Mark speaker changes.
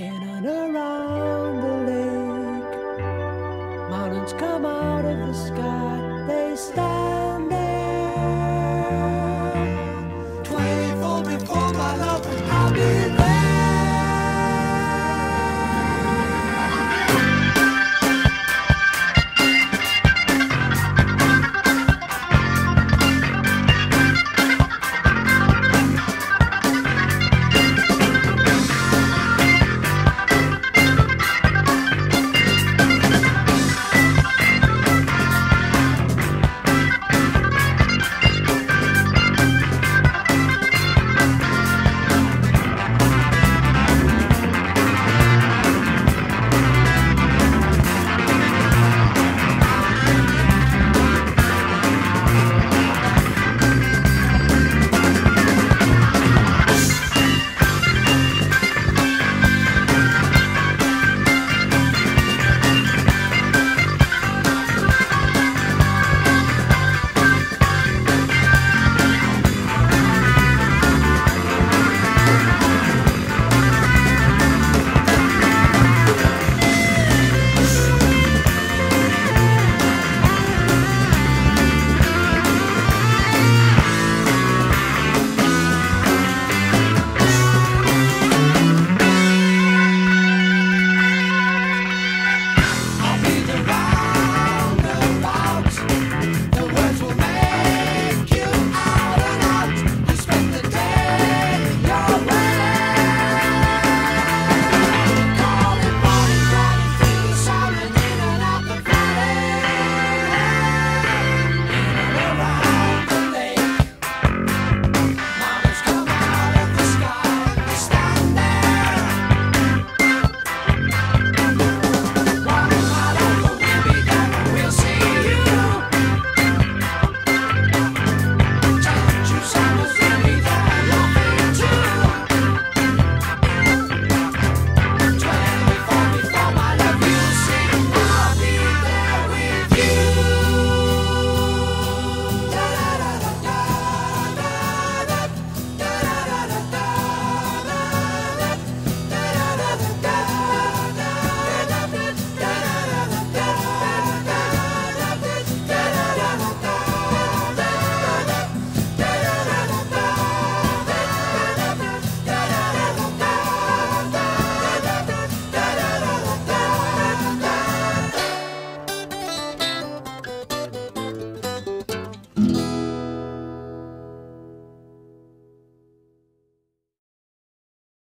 Speaker 1: in and around the lake. Mountains come out of the sky.